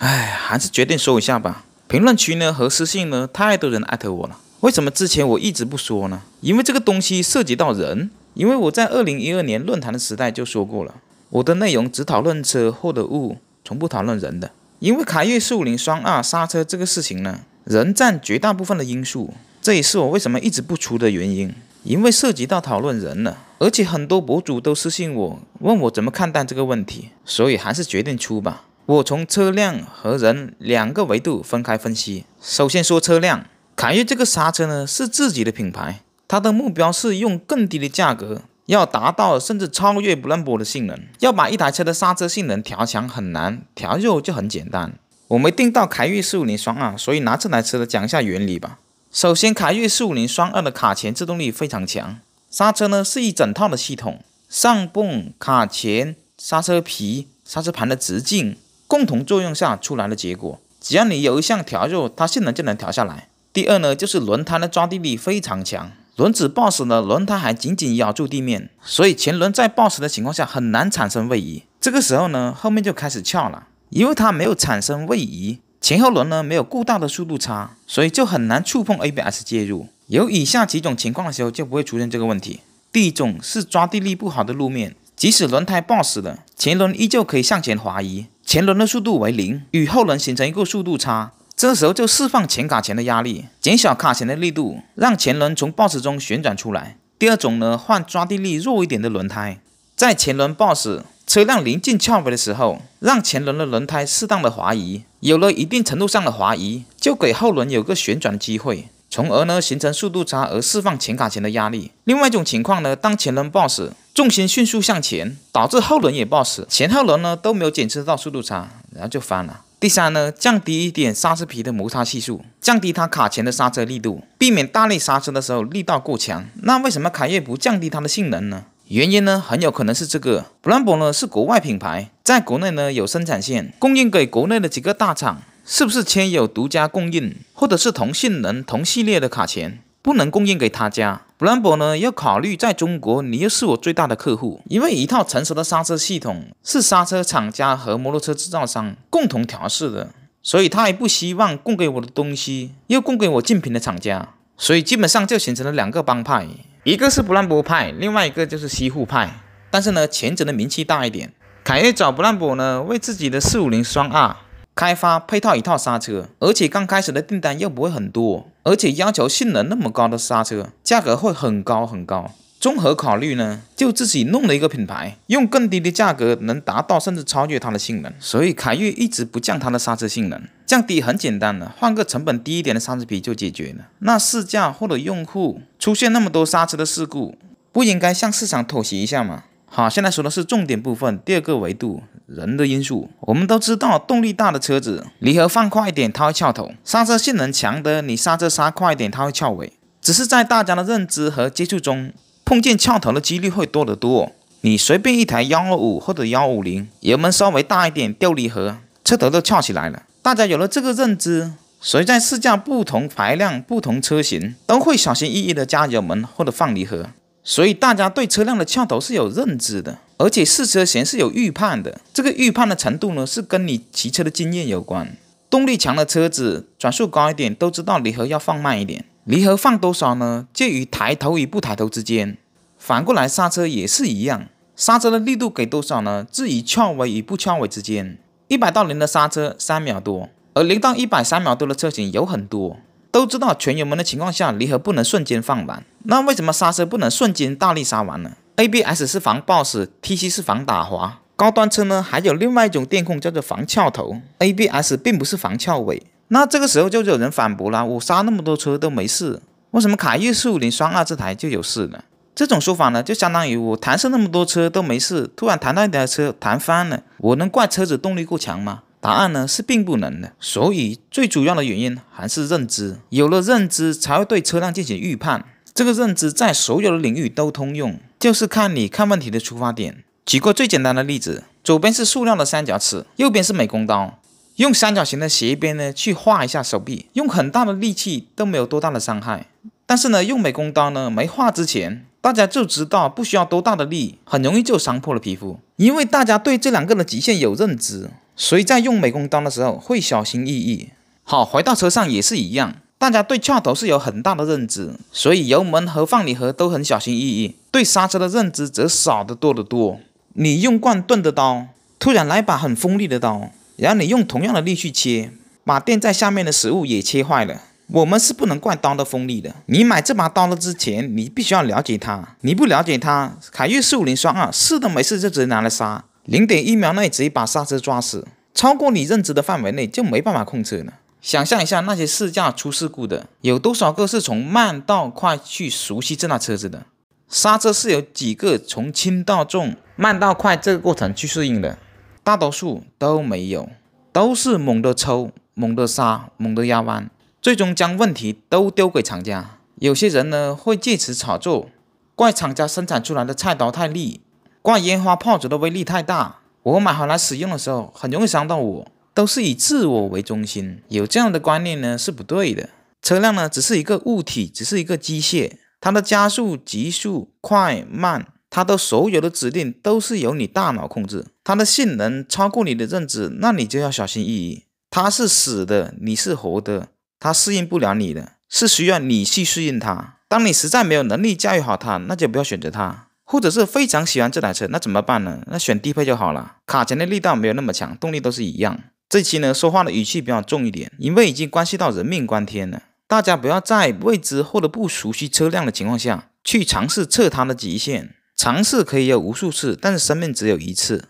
唉，还是决定说一下吧。评论区呢和私信呢，太多人艾特我了。为什么之前我一直不说呢？因为这个东西涉及到人。因为我在二零一二年论坛的时代就说过了，我的内容只讨论车或者物，从不讨论人的。因为凯越四五零双二刹车这个事情呢，人占绝大部分的因素，这也是我为什么一直不出的原因。因为涉及到讨论人了，而且很多博主都私信我问我怎么看待这个问题，所以还是决定出吧。我从车辆和人两个维度分开分析。首先说车辆。凯越这个刹车呢是自己的品牌，它的目标是用更低的价格，要达到甚至超越 Brembo 的性能。要把一台车的刹车性能调强很难，调弱就很简单。我没订到凯越四五零双二，所以拿这台车的讲一下原理吧。首先，凯越四五零双二的卡钳制动力非常强，刹车呢是一整套的系统，上泵、卡钳、刹车皮、刹车盘的直径共同作用下出来的结果。只要你有一项调弱，它性能就能调下来。第二呢，就是轮胎的抓地力非常强，轮子抱死呢，轮胎还紧紧咬住地面，所以前轮在抱死的情况下很难产生位移。这个时候呢，后面就开始翘了，因为它没有产生位移，前后轮呢没有过大的速度差，所以就很难触碰 ABS 介入。有以下几种情况的时候就不会出现这个问题。第一种是抓地力不好的路面，即使轮胎抱死了，前轮依旧可以向前滑移，前轮的速度为零，与后轮形成一个速度差。这时候就释放前卡钳的压力，减小卡钳的力度，让前轮从 boss 中旋转出来。第二种呢，换抓地力弱一点的轮胎，在前轮 boss 车辆临近翘尾的时候，让前轮的轮胎适当的滑移，有了一定程度上的滑移，就给后轮有个旋转的机会，从而呢形成速度差而释放前卡钳的压力。另外一种情况呢，当前轮 boss 重心迅速向前，导致后轮也 boss，前后轮呢都没有检测到速度差，然后就翻了。第三呢，降低一点刹车皮的摩擦系数，降低它卡钳的刹车力度，避免大力刹车的时候力道过强。那为什么凯越不降低它的性能呢？原因呢，很有可能是这个 Brembo 呢是国外品牌，在国内呢有生产线，供应给国内的几个大厂，是不是签有独家供应，或者是同性能、同系列的卡钳？不能供应给他家，Brembo 呢要考虑在中国，你又是我最大的客户，因为一套成熟的刹车系统是刹车厂家和摩托车制造商共同调试的，所以他也不希望供给我的东西又供给我竞品的厂家，所以基本上就形成了两个帮派，一个是 Brembo 派，另外一个就是西户派，但是呢前者的名气大一点，凯越找 Brembo 呢为自己的四五零双 R。开发配套一套刹车，而且刚开始的订单又不会很多，而且要求性能那么高的刹车，价格会很高很高。综合考虑呢，就自己弄了一个品牌，用更低的价格能达到甚至超越它的性能。所以凯越一直不降它的刹车性能，降低很简单的，换个成本低一点的刹车皮就解决了。那试驾或者用户出现那么多刹车的事故，不应该向市场妥协一下吗？好，现在说的是重点部分，第二个维度人的因素。我们都知道，动力大的车子，离合放快一点，它会翘头；刹车性能强的，你刹车刹快一点，它会翘尾。只是在大家的认知和接触中，碰见翘头的几率会多得多。你随便一台幺二五或者幺五零，油门稍微大一点，掉离合，车头都翘起来了。大家有了这个认知，谁在试驾不同排量、不同车型，都会小心翼翼的加油门或者放离合。所以大家对车辆的翘头是有认知的，而且试车前是有预判的。这个预判的程度呢，是跟你骑车的经验有关。动力强的车子，转速高一点，都知道离合要放慢一点。离合放多少呢？介于抬头与不抬头之间。反过来刹车也是一样，刹车的力度给多少呢？置于翘尾与不翘尾之间。一百到零的刹车三秒多，而零到一百三秒多的车型有很多。都知道全油门的情况下，离合不能瞬间放完。那为什么刹车不能瞬间大力刹完呢？ABS 是防抱死，TC 是防打滑。高端车呢，还有另外一种电控叫做防翘头，ABS 并不是防翘尾。那这个时候就有人反驳了：我刹那么多车都没事，为什么凯越四五零双二这台就有事了？这种说法呢，就相当于我弹射那么多车都没事，突然弹到一台车弹翻了，我能怪车子动力过强吗？答案呢是并不能的，所以最主要的原因还是认知。有了认知，才会对车辆进行预判。这个认知在所有的领域都通用，就是看你看问题的出发点。举个最简单的例子，左边是塑料的三角尺，右边是美工刀，用三角形的斜边呢去画一下手臂，用很大的力气都没有多大的伤害。但是呢，用美工刀呢没画之前，大家就知道不需要多大的力，很容易就伤破了皮肤。因为大家对这两个的极限有认知。所以在用美工刀的时候会小心翼翼。好，回到车上也是一样，大家对翘头是有很大的认知，所以油门和放离合都很小心翼翼，对刹车的认知则少得多得多。你用惯钝的刀，突然来把很锋利的刀，然后你用同样的力去切，把垫在下面的食物也切坏了。我们是不能怪刀的锋利的。你买这把刀的之前，你必须要了解它。你不了解它，凯越四五零双二试都没事就直接拿来刹，零点一秒内直接把刹车抓死，超过你认知的范围内就没办法控制了。想象一下那些试驾出事故的，有多少个是从慢到快去熟悉这辆车子的？刹车是有几个从轻到重、慢到快这个过程去适应的？大多数都没有，都是猛的抽、猛的刹、猛的压弯。最终将问题都丢给厂家。有些人呢会借此炒作，怪厂家生产出来的菜刀太利，怪烟花炮竹的威力太大。我买回来使用的时候很容易伤到我，都是以自我为中心。有这样的观念呢是不对的。车辆呢只是一个物体，只是一个机械，它的加速、极速、快慢，它的所有的指令都是由你大脑控制。它的性能超过你的认知，那你就要小心翼翼。它是死的，你是活的。它适应不了你的，是需要你去适应它。当你实在没有能力驾驭好它，那就不要选择它。或者是非常喜欢这台车，那怎么办呢？那选低配就好了，卡钳的力道没有那么强，动力都是一样。这期呢，说话的语气比较重一点，因为已经关系到人命关天了。大家不要在未知或者不熟悉车辆的情况下去尝试测它的极限。尝试可以有无数次，但是生命只有一次。